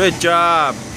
Good job.